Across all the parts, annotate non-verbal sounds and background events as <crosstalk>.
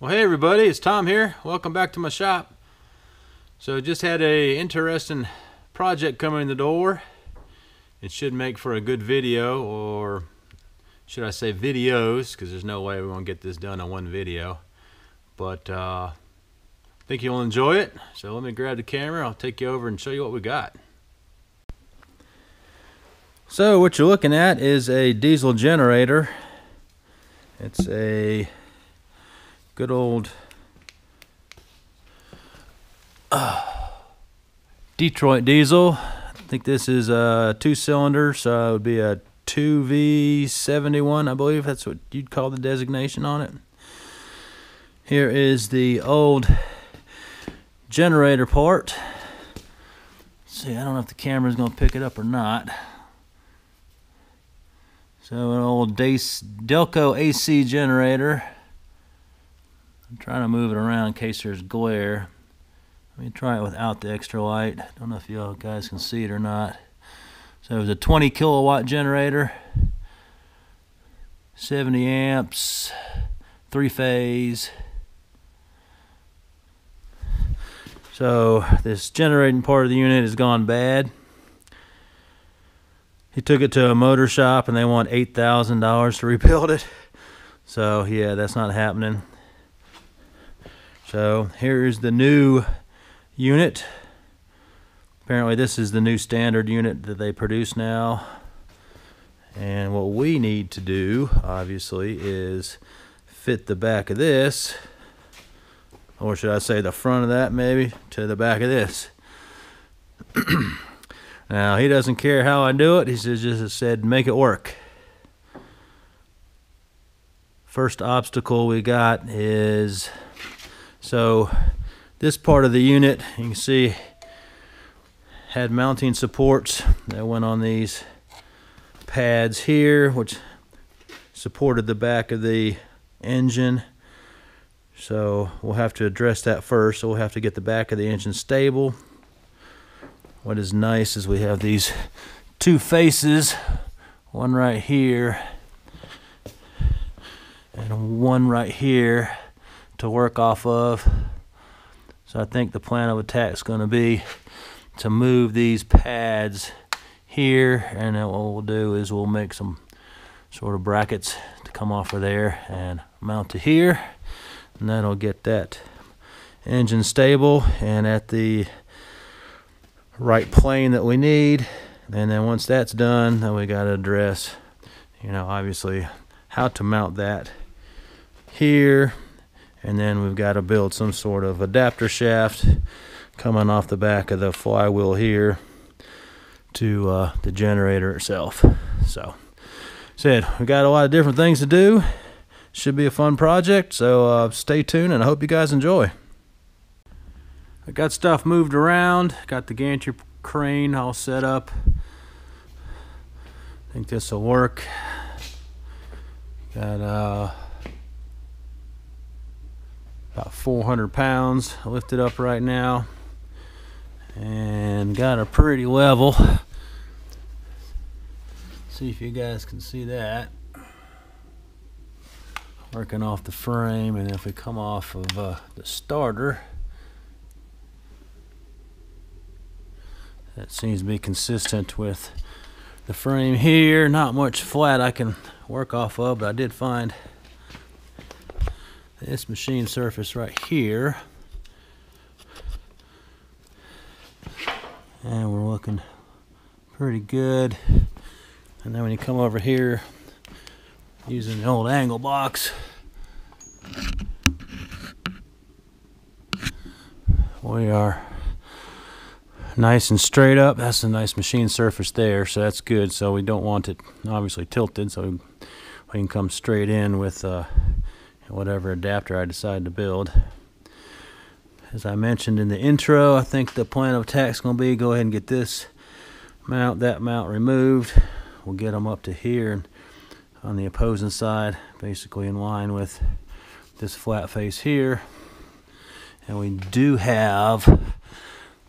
Well, hey everybody, it's Tom here. Welcome back to my shop. So just had a interesting project come in the door. It should make for a good video, or should I say videos, because there's no way we're going to get this done on one video. But uh, I think you'll enjoy it. So let me grab the camera. I'll take you over and show you what we got. So what you're looking at is a diesel generator. It's a good old uh, Detroit diesel. I think this is a two cylinder, so it would be a 2V71, I believe that's what you'd call the designation on it. Here is the old generator part. Let's see, I don't know if the camera's going to pick it up or not. So an old Delco AC generator. I'm trying to move it around in case there's glare. Let me try it without the extra light. Don't know if y'all guys can see it or not. So it was a 20 kilowatt generator, 70 amps, three phase. So this generating part of the unit has gone bad. He took it to a motor shop and they want $8,000 to rebuild it. So yeah, that's not happening. So here's the new unit. Apparently this is the new standard unit that they produce now. And what we need to do, obviously, is fit the back of this, or should I say the front of that maybe, to the back of this. <clears throat> now, he doesn't care how I do it. He just said, make it work. First obstacle we got is so this part of the unit, you can see, had mounting supports that went on these pads here, which supported the back of the engine. So we'll have to address that first. So we'll have to get the back of the engine stable. What is nice is we have these two faces, one right here and one right here to work off of. So I think the plan of attack is going to be to move these pads here and then what we'll do is we'll make some sort of brackets to come off of there and mount to here. And that'll get that engine stable and at the right plane that we need. And then once that's done then we got to address you know obviously how to mount that here and then we've got to build some sort of adapter shaft coming off the back of the flywheel here to uh, the generator itself. So said we've got a lot of different things to do. Should be a fun project. So uh, stay tuned and I hope you guys enjoy. I got stuff moved around got the gantry crane all set up. I think this will work. Got uh about 400 pounds. Lifted up right now and got a pretty level. See if you guys can see that. Working off the frame and if we come off of uh, the starter that seems to be consistent with the frame here. Not much flat I can work off of but I did find this machine surface right here. And we're looking pretty good. And then when you come over here using the old angle box we are nice and straight up. That's a nice machine surface there so that's good. So we don't want it obviously tilted so we can come straight in with uh, whatever adapter I decide to build. As I mentioned in the intro, I think the plan of attack is going to be go ahead and get this mount, that mount removed. We'll get them up to here on the opposing side, basically in line with this flat face here. And we do have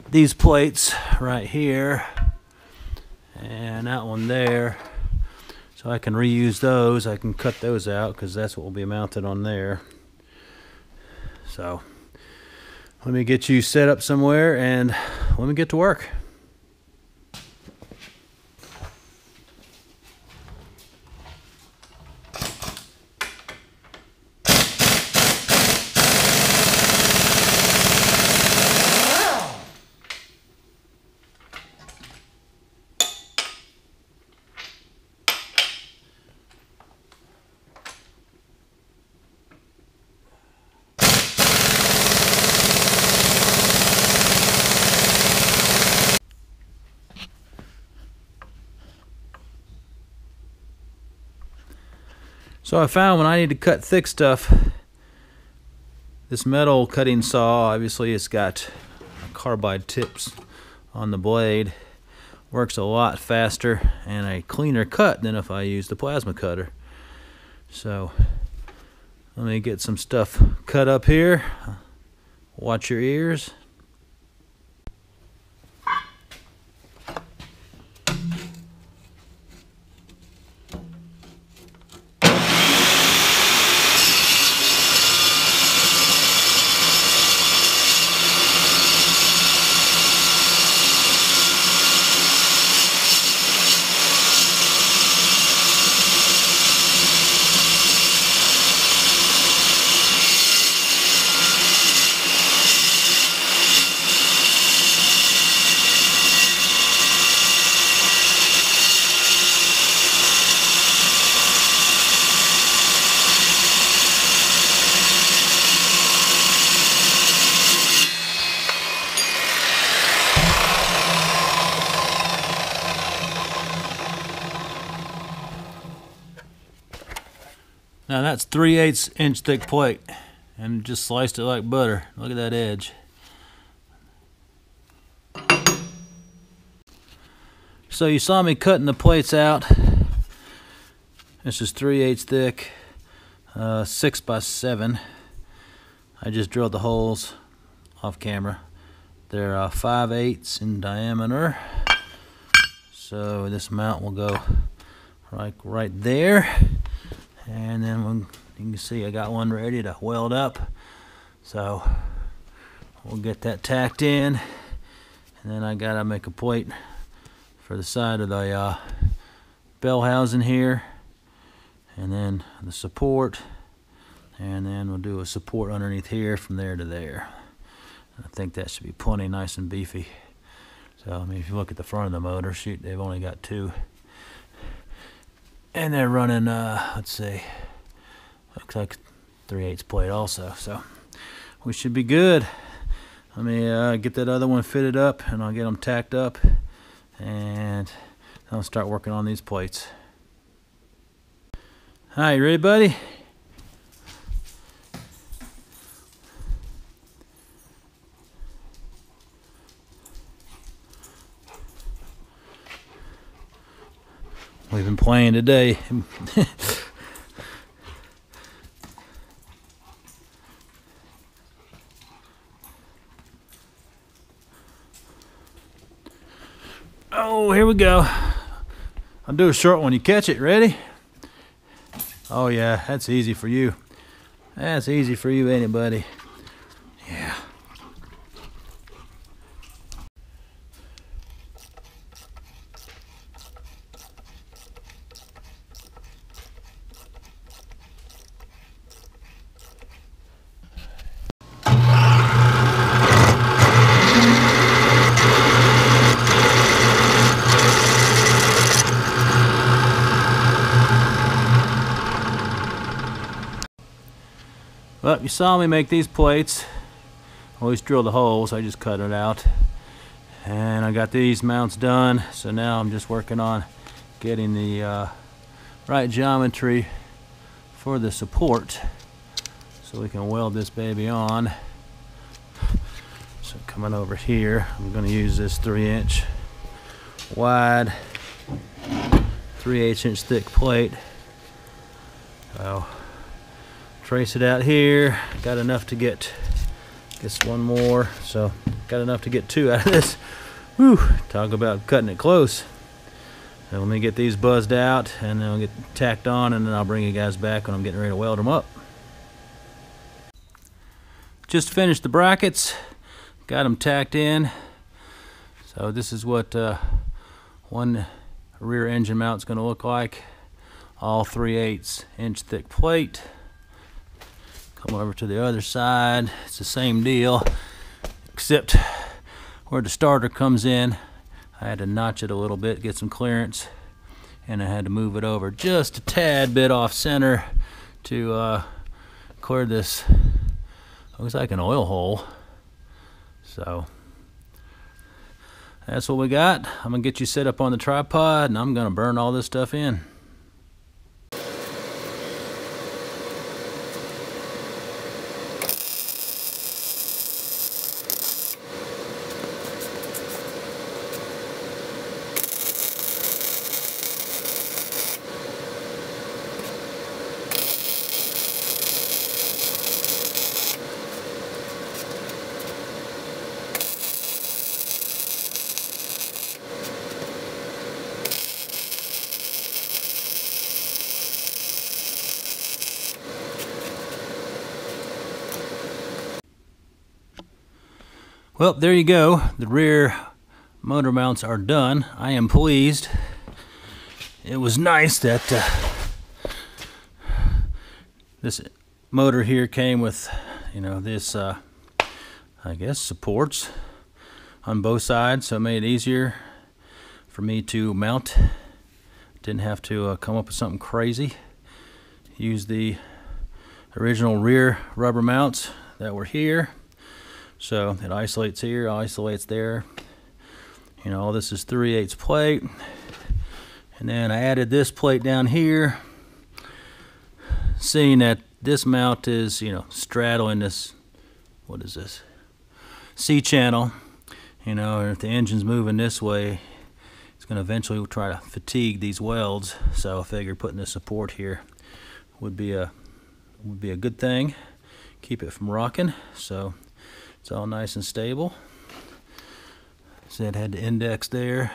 these plates right here and that one there so I can reuse those. I can cut those out because that's what will be mounted on there. So let me get you set up somewhere and let me get to work. So I found when I need to cut thick stuff, this metal cutting saw, obviously it's got carbide tips on the blade, works a lot faster and a cleaner cut than if I use the plasma cutter. So let me get some stuff cut up here. Watch your ears. Now that's 3 8 inch thick plate and just sliced it like butter. Look at that edge. So you saw me cutting the plates out. This is 3 8 thick, uh, 6 by 7. I just drilled the holes off camera. They're uh, 5 eighths in diameter. So this mount will go like right there and then you can see I got one ready to weld up. So we'll get that tacked in. And then I gotta make a plate for the side of the uh, bell housing here. And then the support. And then we'll do a support underneath here from there to there. I think that should be plenty nice and beefy. So I mean if you look at the front of the motor shoot they've only got two and they're running uh let's see. Looks like 3 8 plate also so we should be good. Let me uh, get that other one fitted up and I'll get them tacked up and I'll start working on these plates. Hi you ready buddy we've been playing today. <laughs> oh, here we go. I'll do a short one. You catch it. Ready? Oh, yeah. That's easy for you. That's easy for you, anybody. You saw me make these plates. Always drill the holes, I just cut it out. And I got these mounts done, so now I'm just working on getting the uh, right geometry for the support so we can weld this baby on. So coming over here, I'm going to use this 3 inch wide, 3 8 inch thick plate. So trace it out here got enough to get guess one more so got enough to get two out of this Whew, talk about cutting it close so let me get these buzzed out and then I'll get tacked on and then I'll bring you guys back when I'm getting ready to weld them up just finished the brackets, got them tacked in. So this is what uh, one rear engine mount is going to look like. All 3 8 inch thick plate. Come over to the other side. It's the same deal, except where the starter comes in, I had to notch it a little bit, get some clearance, and I had to move it over just a tad bit off center to uh, clear this. Looks like an oil hole. So that's what we got. I'm gonna get you set up on the tripod, and I'm gonna burn all this stuff in. Well, there you go. The rear motor mounts are done. I am pleased. It was nice that uh, this motor here came with, you know, this, uh, I guess, supports on both sides, so it made it easier for me to mount. Didn't have to uh, come up with something crazy. Use the original rear rubber mounts that were here so it isolates here, isolates there. You know, all this is 3 8 plate. And then I added this plate down here, seeing that this mount is, you know, straddling this, what is this? C channel. You know, if the engine's moving this way, it's going to eventually try to fatigue these welds. So I figure putting the support here would be a would be a good thing. Keep it from rocking. So it's all nice and stable. It had the index there.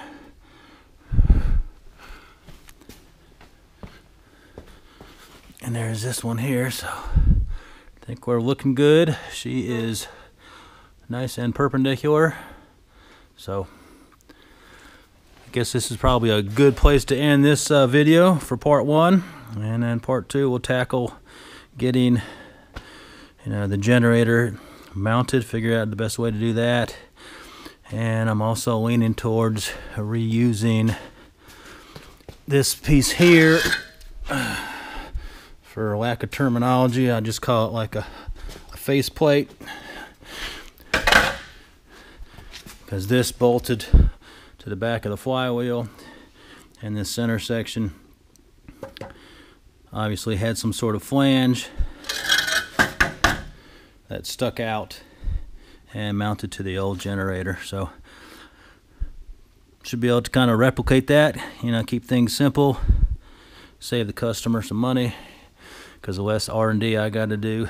And there's this one here, so I think we're looking good. She is nice and perpendicular. So I guess this is probably a good place to end this uh, video for part one. And then part two, we'll tackle getting you know, the generator mounted, figure out the best way to do that. And I'm also leaning towards reusing this piece here. <sighs> For lack of terminology, I just call it like a, a face plate. Because this bolted to the back of the flywheel and this center section obviously had some sort of flange that stuck out and mounted to the old generator. So should be able to kind of replicate that, you know, keep things simple, save the customer some money because the less R&D I got to do,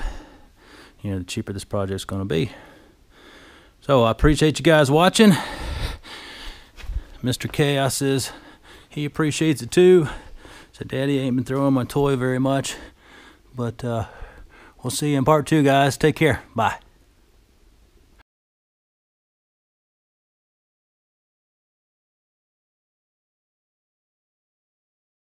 you know, the cheaper this project's going to be. So I appreciate you guys watching. Mr. Chaos says he appreciates it too. So Daddy ain't been throwing my toy very much, but uh, We'll see you in part two, guys. Take care. Bye.